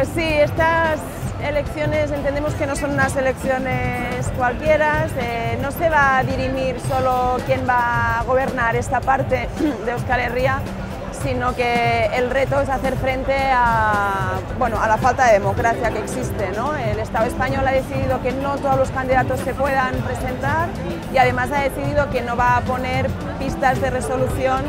Pues sí, estas elecciones entendemos que no son unas elecciones cualquiera, no se va a dirimir solo quién va a gobernar esta parte de Euskal Herria, sino que el reto es hacer frente a, bueno, a la falta de democracia que existe. ¿no? El Estado español ha decidido que no todos los candidatos se puedan presentar y además ha decidido que no va a poner pistas de resolución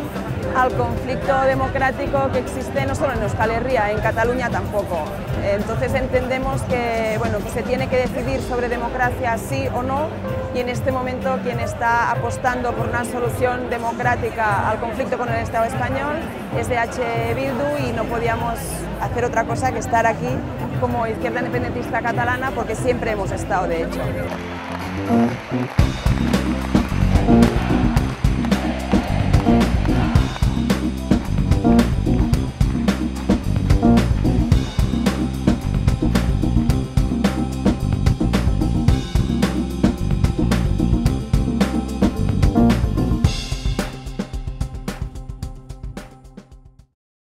al conflicto democrático que existe no solo en Euskal Herria, en Cataluña tampoco. Entonces entendemos que, bueno, que se tiene que decidir sobre democracia sí o no y en este momento quien está apostando por una solución democrática al conflicto con el Estado español es de H. Bildu y no podíamos hacer otra cosa que estar aquí como izquierda independentista catalana porque siempre hemos estado de hecho.